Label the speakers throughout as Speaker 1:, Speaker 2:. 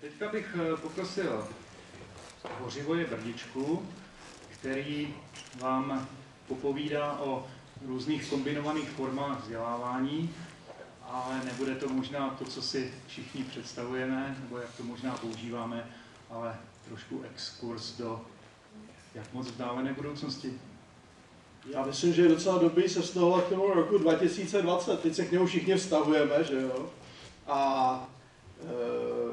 Speaker 1: Teďka bych eh, poprosil Hořivoje Brdičku, který vám popovídá o různých kombinovaných formách vzdělávání, ale nebude to možná to, co si všichni představujeme, nebo jak to možná používáme, ale trošku exkurs do jak moc vzdálené budoucnosti.
Speaker 2: Já myslím, že je docela dobrý se vztahovat k tomu roku 2020. Teď se k němu všichni vztahujeme, že jo? A e,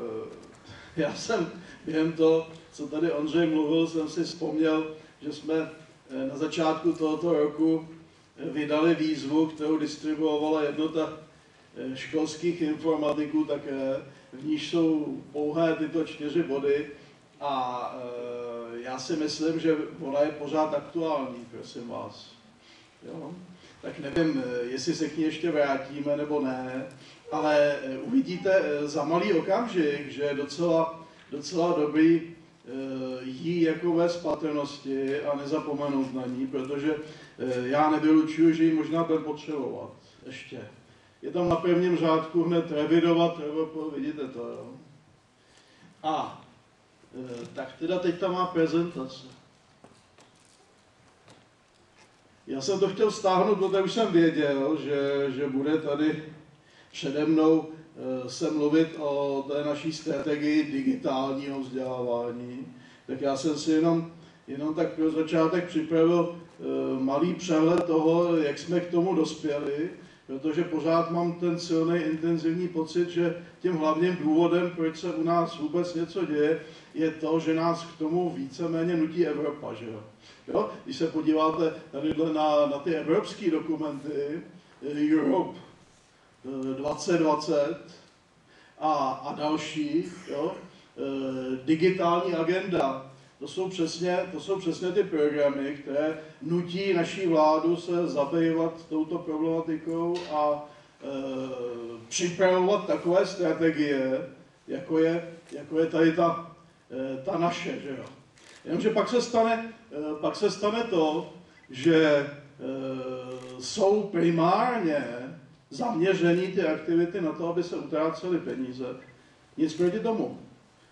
Speaker 2: já jsem během toho, co tady Ondřej mluvil, jsem si vzpomněl, že jsme e, na začátku tohoto roku e, vydali výzvu, kterou distribuovala jednota e, školských informatiků také, v níž jsou pouhé tyto čtyři body a já si myslím, že ona je pořád aktuální, prosím vás. Jo? Tak nevím, jestli se k ní ještě vrátíme nebo ne, ale uvidíte za malý okamžik, že je docela, docela dobrý e, jí jako ve spatrnosti a nezapomenout na ní, protože já nevylučuju, že ji možná budeme potřebovat ještě. Je tam na prvním řádku hned revidovat, vidíte to, jo. A Eh, tak teda teď tam má prezentace. Já jsem to chtěl stáhnout, protože už jsem věděl, že, že bude tady přede mnou eh, se mluvit o té naší strategii digitálního vzdělávání. Tak já jsem si jenom, jenom tak pro začátek připravil eh, malý přehled toho, jak jsme k tomu dospěli protože pořád mám ten silný intenzivní pocit, že tím hlavním důvodem, proč se u nás vůbec něco děje, je to, že nás k tomu víceméně nutí Evropa. Že jo? Jo? Když se podíváte tady na, na ty evropské dokumenty, eh, Europe 2020 eh, a, a další, jo? Eh, digitální agenda, to jsou, přesně, to jsou přesně ty programy, které nutí naší vládu se zabývat touto problematikou a e, připravovat takové strategie, jako je, jako je tady ta, e, ta naše. Že jo? Jenomže pak se, stane, e, pak se stane to, že e, jsou primárně zaměřený ty aktivity na to, aby se utrácely peníze. Nic proti tomu.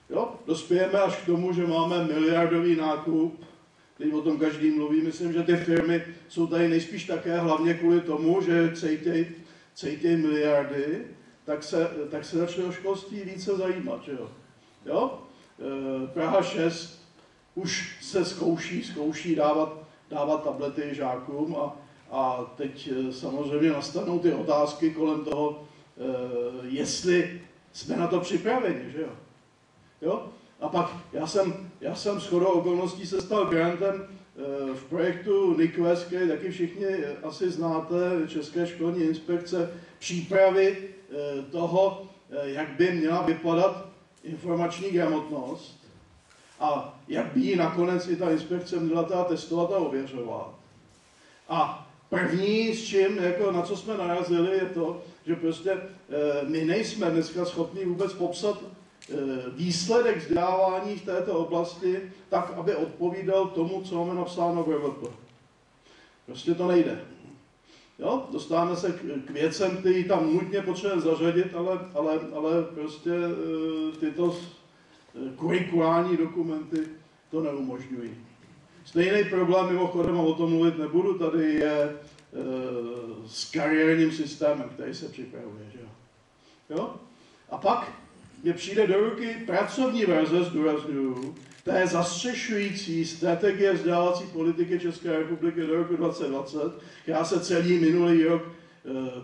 Speaker 2: Jo? Dospějeme až k tomu, že máme miliardový nákup, teď o tom každý mluví, myslím, že ty firmy jsou tady nejspíš také hlavně kvůli tomu, že cejtěj, cejtěj miliardy, tak se, tak se začne o školství více zajímat. Že jo? Jo? E, Praha 6 už se zkouší, zkouší dávat, dávat tablety žákům a, a teď e, samozřejmě nastanou ty otázky kolem toho, e, jestli jsme na to připraveni, že jo? Jo? A pak já jsem, já jsem shodou okolností se stal grantem eh, v projektu NIQUEST, který taky všichni asi znáte, České školní inspekce, přípravy eh, toho, eh, jak by měla vypadat informační gramotnost a jak by ji nakonec i ta inspekce měla teda testovat a ověřovat. A první, s čím, jako na co jsme narazili, je to, že prostě my nejsme dneska schopni vůbec popsat Eh, výsledek vzdělávání v této oblasti tak, aby odpovídal tomu, co máme napsáno v RVP. Prostě to nejde. Jo? Dostáváme se k, věcem, který tam nutně potřebujeme zařadit, ale, ale, ale prostě e, tyto kurikulální dokumenty to neumožňují. Stejný problém, mimochodem, o tom mluvit nebudu, tady je e, s kariérním systémem, který se připravuje. Že? Jo? A pak mně přijde do ruky pracovní verze, zdůraznuju, té zastřešující strategie vzdělávací politiky České republiky do roku 2020, která se celý minulý rok e,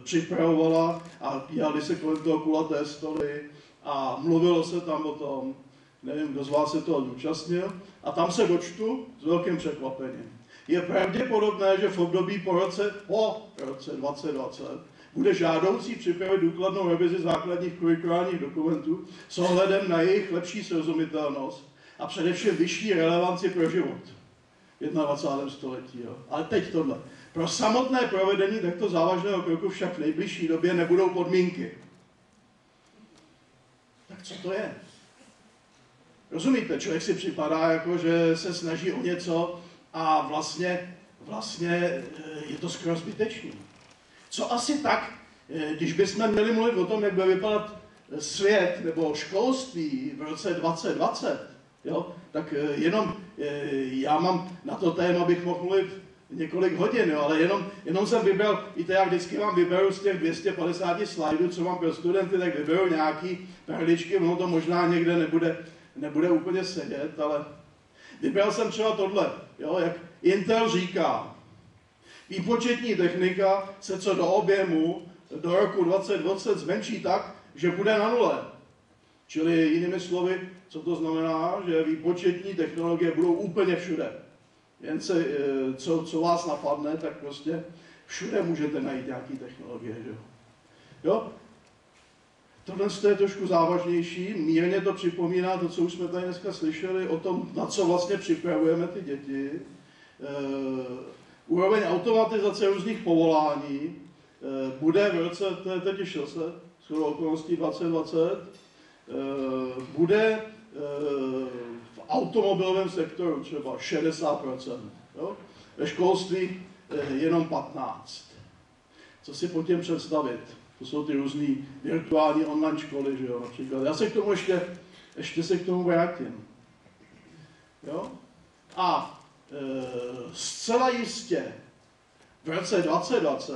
Speaker 2: připravovala a dělali se kolem toho kulaté stoly a mluvilo se tam o tom, nevím, kdo z vás se toho zúčastnil, a tam se dočtu s velkým překvapením. Je pravděpodobné, že v období po roce, po roce 2020 bude žádoucí připravit důkladnou revizi základních kurikulárních dokumentů s ohledem na jejich lepší srozumitelnost a především vyšší relevanci pro život v 21. století. Jo. Ale teď tohle. Pro samotné provedení takto závažného kroku však v nejbližší době nebudou podmínky. Tak co to je? Rozumíte, člověk si připadá, jako že se snaží o něco a vlastně, vlastně eh, je to skoro zbytečný. Co asi tak, eh, když bychom měli mluvit o tom, jak bude vypadat svět nebo školství v roce 2020, jo, tak eh, jenom eh, já mám na to téma, bych mohl mluvit několik hodin, jo, ale jenom, jenom jsem vybral, víte, já vždycky vám vyberu z těch 250 slajdů, co mám pro studenty, tak vyberu nějaký perličky, ono to možná někde nebude, nebude úplně sedět, ale vybral jsem třeba tohle, jo, jak Intel říká, výpočetní technika se co do objemu do roku 2020 zmenší tak, že bude na nule. Čili jinými slovy, co to znamená, že výpočetní technologie budou úplně všude. Jen se, eh, co, co vás napadne, tak prostě všude můžete najít nějaké technologie. Že? Jo? Tohle je trošku závažnější, mírně to připomíná to, co už jsme tady dneska slyšeli, o tom, na co vlastně připravujeme ty děti. E, úroveň automatizace různých povolání e, bude v roce, to je teď 6 shodou okolností 2020, e, bude v automobilovém sektoru třeba 60%, jo? ve školství jenom 15%. Co si po těm představit? To jsou ty různé virtuální online školy, že jo, například. Já se k tomu ještě, ještě se k tomu vrátím. Jo? A e, zcela jistě v roce 2020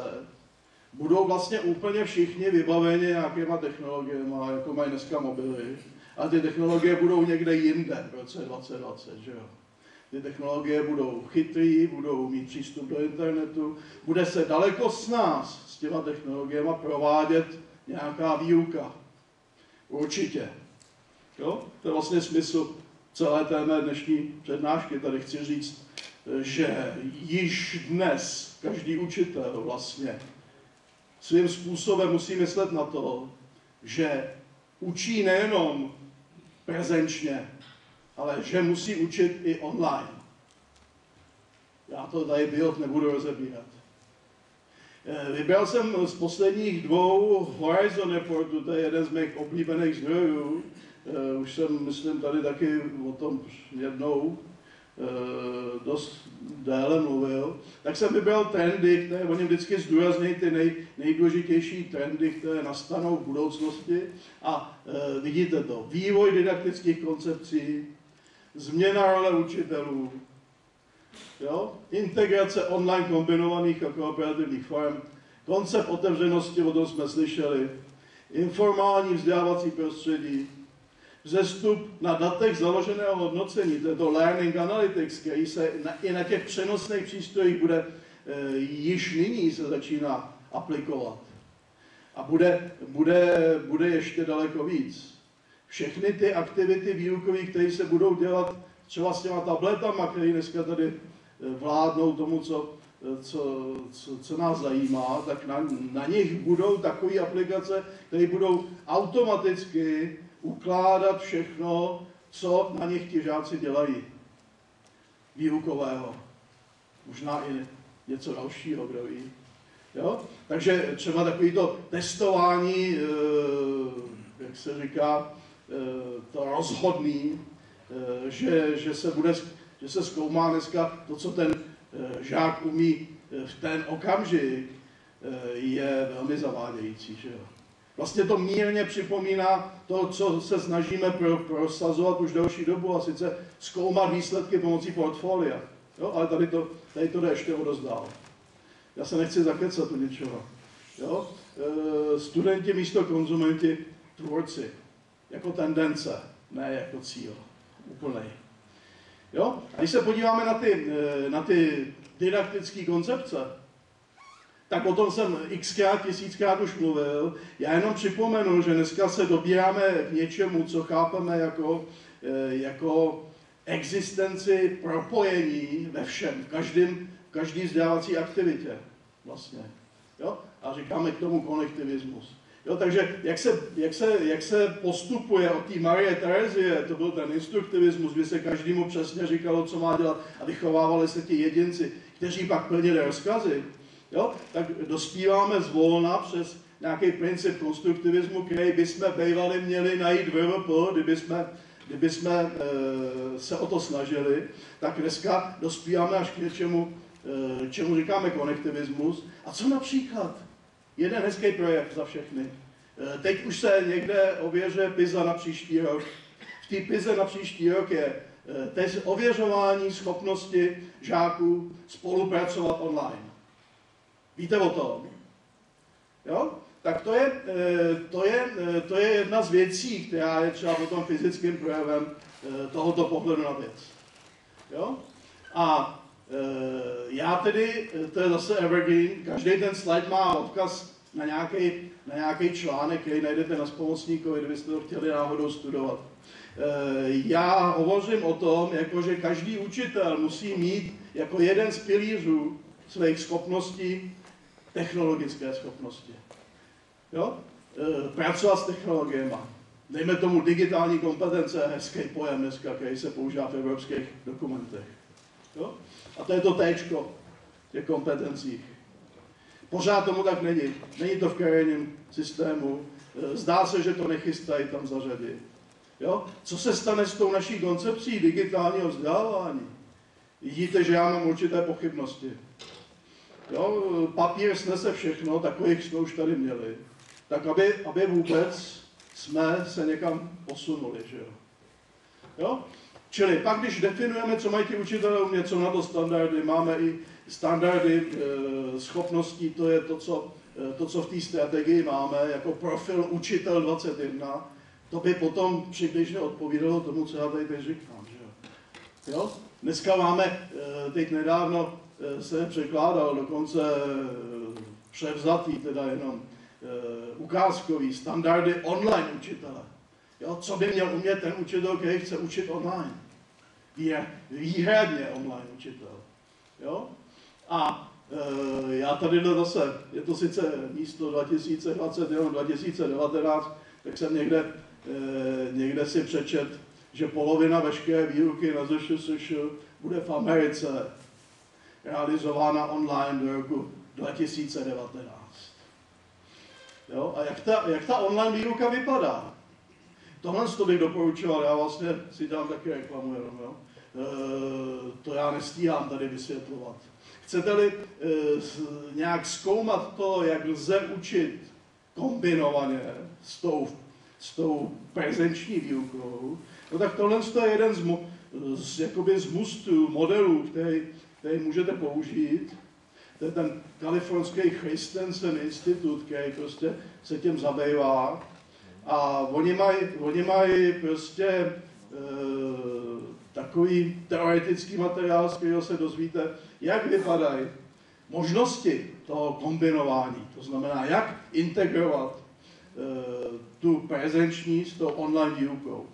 Speaker 2: budou vlastně úplně všichni vybaveni nějakýma technologiemi, jako mají dneska mobily. A ty technologie budou někde jinde v roce 2020, že jo. Ty technologie budou chytrý, budou mít přístup do internetu, bude se daleko s nás s těma technologiemi provádět nějaká výuka. Určitě. Jo? To je vlastně smysl celé té mé dnešní přednášky. Tady chci říct, že již dnes každý učitel vlastně svým způsobem musí myslet na to, že učí nejenom prezenčně, ale že musí učit i online. Já to tady biot nebudu rozebírat. Eh, vybral jsem z posledních dvou Horizon Reportů, to je jeden z mých oblíbených zdrojů. Eh, už jsem, myslím, tady taky o tom jednou Eh, dost déle mluvil, tak jsem vybral trendy, které oni vždycky zdůrazňují ty nej, nejdůležitější trendy, které nastanou v budoucnosti. A e, vidíte to, vývoj didaktických koncepcí, změna role učitelů, jo? integrace online kombinovaných a kooperativních form, koncept otevřenosti, o tom jsme slyšeli, informální vzdělávací prostředí, vzestup na datech založeného hodnocení, to je to Learning Analytics, který se na, i na těch přenosných přístrojích bude e, již nyní se začíná aplikovat. A bude, bude, bude ještě daleko víc. Všechny ty aktivity výukové, které se budou dělat třeba s těma tabletama, které dneska tady eh, vládnou tomu, co, eh, co, co, co nás zajímá, tak na, na nich budou takové aplikace, které budou automaticky ukládat všechno, co na nich ti žáci dělají. Výukového. Možná i něco dalšího, kdo ví. Jo? Takže třeba takovýto testování, eh, jak se říká, to rozhodný, eh, že, že, se bude, že se zkoumá dneska to, co ten žák umí v ten okamžik, je velmi zavádějící. Že jo? Vlastně to mírně připomíná to, co se snažíme prosazovat už delší dobu, a sice zkoumat výsledky pomocí portfolia. Jo? Ale tady to, tady to jde ještě o dost dál. Já se nechci zakecat u něčeho. Jo? E, studenti místo konzumenti, tvůrci. Jako tendence, ne jako cíl. Úplnej. Jo? A když se podíváme na ty, e, na ty didaktické koncepce, tak o tom jsem xkrát, tisíckrát už mluvil. Já jenom připomenu, že dneska se dobíráme k něčemu, co chápeme jako, eh, jako existenci propojení ve všem, v každém, každý vzdělávací aktivitě vlastně. Jo? A říkáme k tomu konektivismus. Jo, takže jak se, jak, se, jak se postupuje od té Marie Terezie, to byl ten instruktivismus, kdy se každému přesně říkalo, co má dělat a vychovávali se ti jedinci, kteří pak plnili rozkazy, jo, tak dospíváme zvolna přes nějaký princip konstruktivismu, který bychom bývali měli najít VVP, kdyby jsme, kdyby jsme e, se o to snažili, tak dneska dospíváme až k něčemu, e, čemu říkáme konektivismus. A co například? Jeden hezký projekt za všechny. Eh, teď už se někde ověřuje PISA na příští rok. V té PISA na příští rok je eh, test ověřování schopnosti žáků spolupracovat online. Víte o tom? Jo? Tak to je, to, je, to je jedna z věcí, která je třeba potom fyzickým projevem tohoto pohledu na věc. Jo? A já tedy, to je zase evergreen, každý ten slide má odkaz na nějaký, na nějaký článek, který najdete na spomocníkovi, kdybyste to chtěli náhodou studovat. Já hovořím o tom, jako že každý učitel musí mít jako jeden z pilířů svých schopností technologické schopnosti. Jo? Pracovat s technologiemi. Dejme tomu digitální kompetence, hezký pojem dneska, který se používá v evropských dokumentech. Jo? A to je to téčko těch kompetencích. Pořád tomu tak není. Není to v kariérním systému. Zdá se, že to nechystají tam zařadit. Jo? Co se stane s tou naší koncepcí digitálního vzdělávání? Vidíte, že já mám určité pochybnosti. Jo? Papír snese všechno, takových jsme už tady měli. Tak aby, aby vůbec jsme se někam posunuli. Že jo? Jo? Čili pak, když definujeme, co mají ti učitelé umět, co na to standardy, máme i standardy e, schopností, to je to, co, e, to, co v té strategii máme, jako profil učitel 21, to by potom přibližně odpovídalo tomu, co já tady teď říkám. Že jo? Dneska máme, e, teď nedávno e, se překládal, dokonce e, převzatý, teda jenom ukázkový, standardy online učitele. Jo, co by měl umět ten učitel, který chce učit online? Je výhradně online učitel. Jo? A e, já tady zase, je to sice místo 2020, jenom 2019, tak jsem někde, e, někde si přečet, že polovina veškeré výuky na ZŠSŠ bude v Americe realizována online do roku 2019. Jo? A jak ta, jak ta online výuka vypadá? Tohle to bych doporučoval, já vlastně si dám taky reklamu jenom, jo? E, to já nestíhám tady vysvětlovat. Chcete-li e, nějak zkoumat to, jak lze učit kombinovaně s tou, s tou prezenční výukou, no tak tohle je jeden z, z, jakoby z mustů, modelů, který, který můžete použít. To je ten kalifornský Christensen institut, který prostě se tím zabývá. A oni mají, oni mají prostě e, takový teoretický materiál, z kterého se dozvíte, jak vypadají možnosti toho kombinování. To znamená, jak integrovat e, tu prezenční s tou online výukou.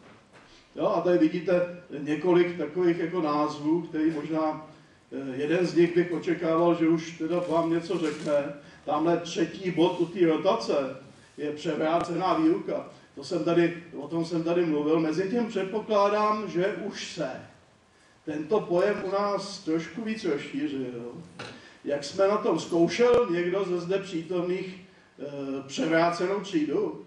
Speaker 2: Jo, a tady vidíte několik takových jako názvů, který možná e, jeden z nich bych očekával, že už teda vám něco řekne. Tamhle třetí bod u té rotace je převrácená výuka. To jsem tady, o tom jsem tady mluvil. Mezi tím předpokládám, že už se tento pojem u nás trošku víc rozšířil. Jak jsme na tom zkoušel někdo ze zde přítomných e, převrácenou třídu?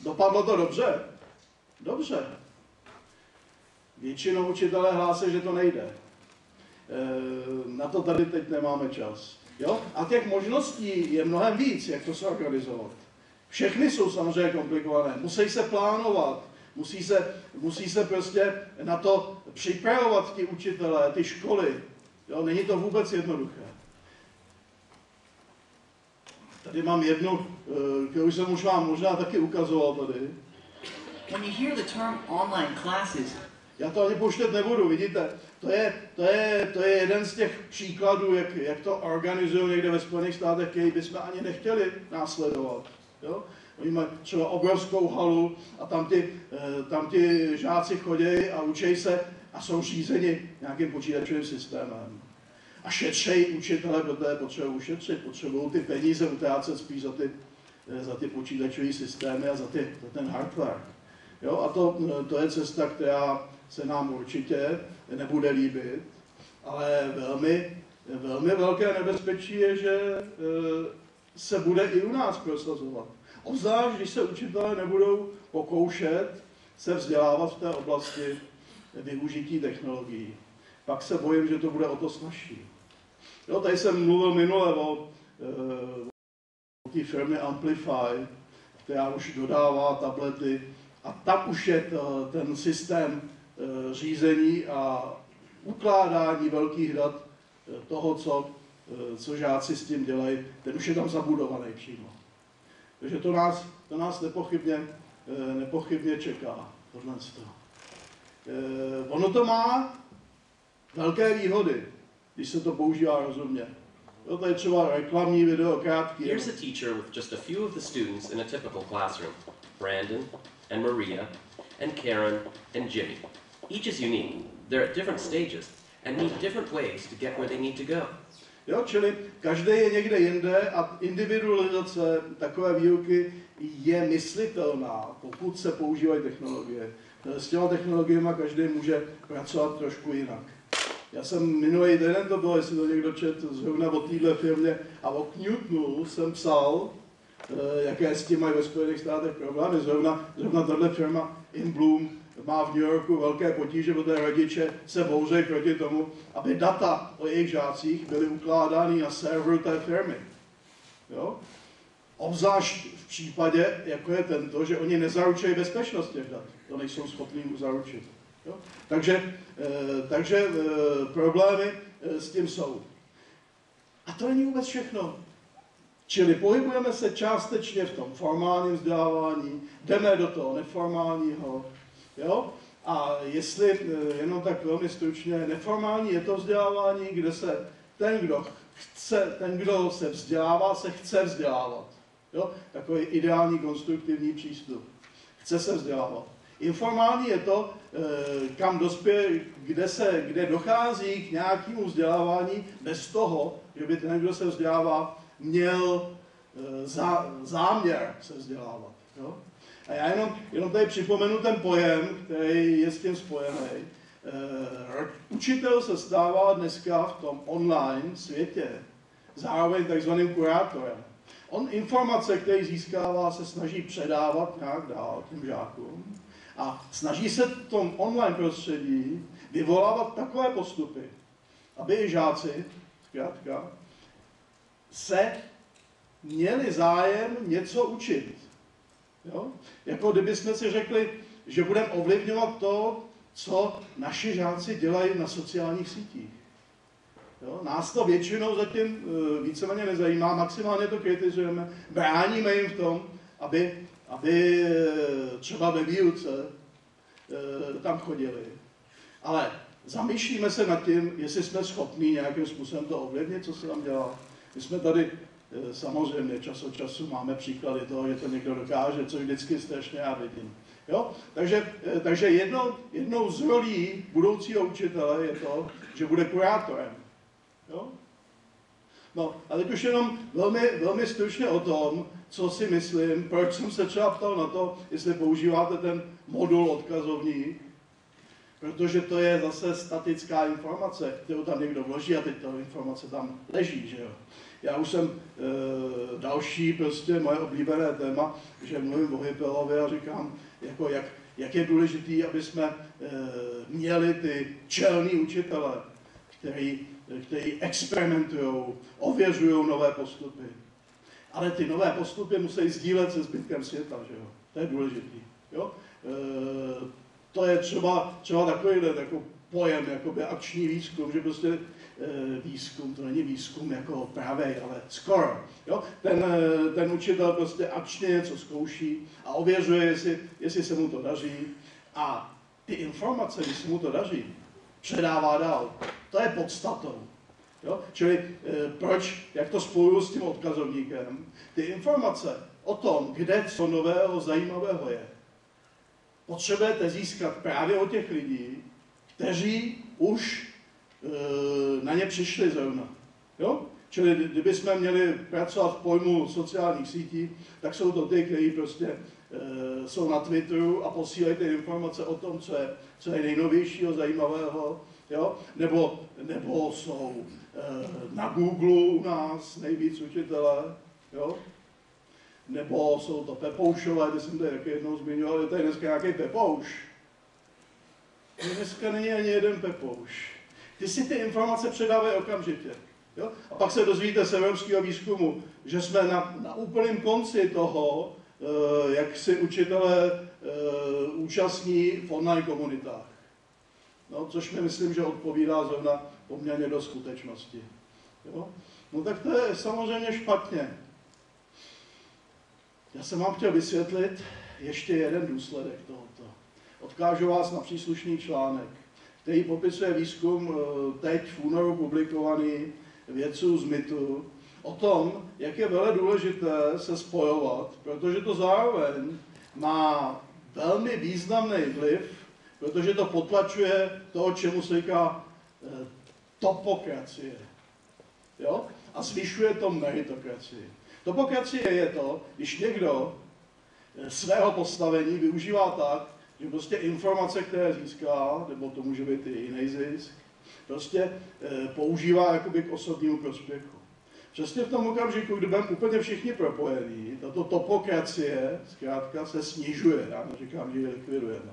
Speaker 2: Dopadlo to dobře? Dobře. Většinou učitelé hlásí, že to nejde. E, na to tady teď nemáme čas. Jo? A těch možností je mnohem víc, jak to zorganizovat. Všechny jsou samozřejmě komplikované. Musí se plánovat, musí se, musí se prostě na to připravovat ti učitelé, ty školy. Jo? Není to vůbec jednoduché. Tady mám jednu, eh, kterou jsem už vám možná taky ukazoval tady.
Speaker 3: When you hear the term online classes,
Speaker 2: já to ani pouštět nebudu, vidíte. To je, to je, to je jeden z těch příkladů, jak, jak to organizují někde ve Spojených státech, který bychom ani nechtěli následovat. Jo? Oni mají třeba obrovskou halu a tam ti, eh, tam ti žáci chodí a učí se a jsou řízeni nějakým počítačovým systémem. A šetřejí učitele, protože potřebují ušetřit, potřebují ty peníze utrácet spíš za ty, eh, za ty počítačové systémy a za, ty, za ten hardware. Jo, a to, to je cesta, která se nám určitě nebude líbit, ale velmi, velmi velké nebezpečí je, že e, se bude i u nás prosazovat. Obzvlášť, když se učitelé nebudou pokoušet se vzdělávat v té oblasti využití technologií. Pak se bojím, že to bude o to snažší. Jo, tady jsem mluvil minule o, eh, o té firmě Amplify, která už dodává tablety a tam už je ten systém eh, řízení a ukládání velkých dat eh, toho, co, co žáci s tím dělají, ten už je tam zabudovaný přímo. Takže to nás, to nás nepochybně, nepochybně čeká. Tohle ono to má velké výhody, když se to používá rozumně. Jo, to je třeba reklamní video, krátký.
Speaker 4: Here's a teacher with just a few of the students in a typical classroom. Brandon and Maria and Karen and Jimmy. Each is unique. They're at different stages and need different ways to get where they need to go.
Speaker 2: Jo, čili každý je někde jinde a individualizace takové výuky je myslitelná, pokud se používají technologie. S těma technologiemi každý může pracovat trošku jinak. Já jsem minulý den to bylo, jestli to někdo čet, zrovna o téhle firmě a o Newtonu jsem psal, eh, jaké s tím mají ve Spojených státech problémy. Zrovna, zrovna tahle firma InBloom má v New Yorku velké potíže, protože rodiče se bouřejí proti tomu, aby data o jejich žácích byly ukládány na serveru té firmy. Jo? Obzvlášť v případě, jako je tento, že oni nezaručují bezpečnost těch dat. To nejsou schopni zaručit. Jo? Takže, e, takže e, problémy e, s tím jsou. A to není vůbec všechno. Čili pohybujeme se částečně v tom formálním vzdělávání, jdeme do toho neformálního. Jo? A jestli, jenom tak velmi stručně, neformální je to vzdělávání, kde se ten, kdo chce, ten, kdo se vzdělává, se chce vzdělávat. Jo? Takový ideální konstruktivní přístup. Chce se vzdělávat. Informální je to, eh, kam dospěje, kde, se, kde dochází k nějakému vzdělávání bez toho, že by ten, kdo se vzdělává, měl eh, zá, záměr se vzdělávat. Jo? A já jenom, jenom tady připomenu ten pojem, který je s tím spojený. Eh, učitel se stává dneska v tom online světě zároveň takzvaným kurátorem. On informace, které získává, se snaží předávat nějak dál těm žákům a snaží se v tom online prostředí vyvolávat takové postupy, aby i žáci, zkrátka, se měli zájem něco učit. Jo? Jako kdybychom si řekli, že budeme ovlivňovat to, co naši žáci dělají na sociálních sítích. Jo? Nás to většinou zatím uh, víceméně nezajímá, maximálně to kritizujeme, bráníme jim v tom, aby aby eh, třeba ve výuce eh, tam chodili. Ale zamýšlíme se nad tím, jestli jsme schopni nějakým způsobem to ovlivnit, co se tam dělá. My jsme tady eh, samozřejmě čas od času máme příklady toho, že to někdo dokáže, co vždycky strašně já vidím. Jo? Takže, takže jednou, jednou z rolí budoucího učitele je to, že bude kurátorem. Jo? No a teď už jenom velmi, velmi stručně o tom, co si myslím, proč jsem se třeba ptal na to, jestli používáte ten modul odkazovní, protože to je zase statická informace, kterou tam někdo vloží a teď ta informace tam leží, že jo. Já už jsem e, další, prostě moje oblíbené téma, že mluvím o Hypelově a říkám, jako jak, jak je důležité, aby jsme e, měli ty čelní učitele, který, který experimentují, ověřují nové postupy ale ty nové postupy musí sdílet se zbytkem světa, že jo? To je důležitý. Jo? E, to je třeba, třeba takový jako pojem, jakoby akční výzkum, že prostě výzkum, to není výzkum jako pravý, ale skoro. Jo? Ten, e, ten učitel prostě akčně něco zkouší a ověřuje, jestli, jestli se mu to daří a ty informace, když se mu to daří, předává dál. To je podstatou. Jo? Čili e, proč, jak to spojuju s tím odkazovníkem, ty informace o tom, kde co nového, zajímavého je, potřebujete získat právě od těch lidí, kteří už na ně přišli zrovna. Jo? Čili kdybychom měli pracovat v pojmu sociálních sítí, tak jsou to ty, kteří prostě e, jsou na Twitteru a posílají ty informace o tom, co je, co je nejnovějšího, zajímavého, jo? Nebo, nebo jsou Eh, na Google u nás nejvíc učitele, jo? Nebo jsou to Pepoušové, kde jsem to jak jednou zmiňoval, je tady dneska nějaký Pepouš. Dneska není ani jeden Pepouš. Ty si ty informace předávají okamžitě. Jo? A pak se dozvíte z evropského výzkumu, že jsme na, na úplném konci toho, eh, jak si učitelé eh, účastní v online komunitách. No, což mi myslím, že odpovídá zrovna poměrně do skutečnosti. Jo? No tak to je samozřejmě špatně. Já jsem vám chtěl vysvětlit ještě jeden důsledek tohoto. Odkážu vás na příslušný článek, který popisuje výzkum eh, teď v únoru publikovaný vědců z MITu o tom, jak je velmi důležité se spojovat, protože to zároveň má velmi významný vliv, protože to potlačuje to, čemu se říká eh, topokracie. Jo? A zvyšuje to meritokracii. Topokracie je to, když někdo eh, svého postavení využívá tak, že prostě informace, které získá, nebo to může být i jiný zisk, prostě e, používá jakoby k osobnímu prospěchu. Přesně v tom okamžiku, kdy budeme úplně všichni propojení, tato topokracie zkrátka se snižuje, já neříkám, že ji likvidujeme.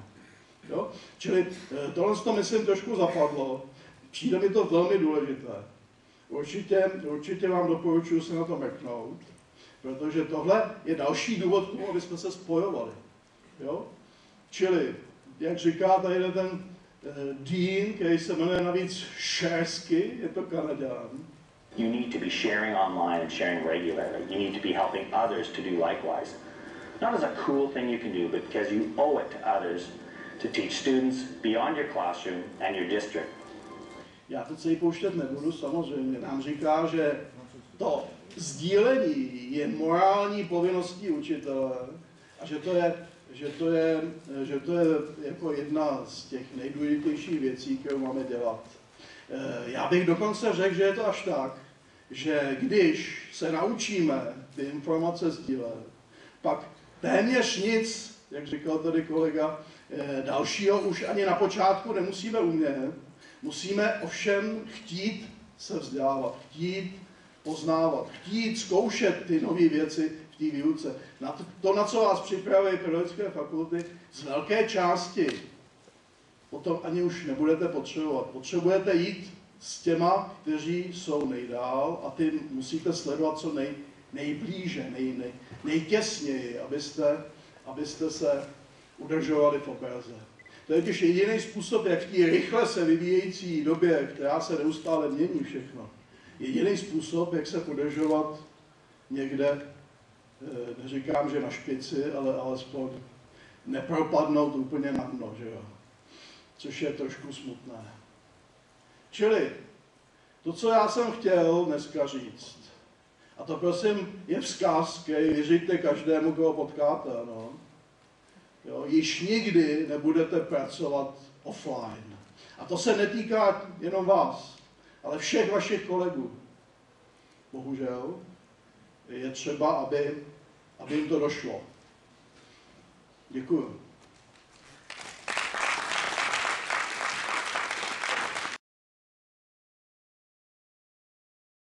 Speaker 2: Jo? Čili e, tohle to myslím trošku zapadlo, přijde mi to velmi důležité. Určitě, určitě vám doporučuji se na to mrknout, protože tohle je další důvod k tomu, aby jsme se spojovali. Jo? Čili, jak říká tady ten uh, Dean, který se jmenuje navíc Šersky, je to Kanaďan.
Speaker 5: You need to be sharing online and sharing regularly. You need to be helping others to do likewise. Not as a cool thing you can do, but because you owe it to others to teach students beyond your classroom and your district.
Speaker 2: Já se ji pouštět nebudu, samozřejmě. Nám říká, že to sdílení je morální povinností učitele a že to je že to je, že to je jako jedna z těch nejdůležitějších věcí, kterou máme dělat. Eh, já bych dokonce řekl, že je to až tak, že když se naučíme ty informace sdílet, pak téměř nic, jak říkal tady kolega, eh, dalšího už ani na počátku nemusíme umět. Musíme ovšem chtít se vzdělávat, chtít poznávat, chtít zkoušet ty nové věci, té výuce. Na to, to, na co vás připravují pedagogické fakulty, z velké části potom ani už nebudete potřebovat. Potřebujete jít s těma, kteří jsou nejdál a ty musíte sledovat co nej, nejblíže, nej, nej, nejtěsněji, abyste, abyste se udržovali v obraze. To je totiž jediný způsob, jak v té rychle se vyvíjející době, která se neustále mění všechno, jediný způsob, jak se udržovat někde neříkám, že na špici, ale alespoň nepropadnout úplně na dno, že jo? Což je trošku smutné. Čili to, co já jsem chtěl dneska říct, a to prosím je vzkaz, který věříte každému, koho potkáte, no. Jo, již nikdy nebudete pracovat offline. A to se netýká jenom vás, ale všech vašich kolegů. Bohužel je třeba, aby, aby jim to došlo. Děkuji.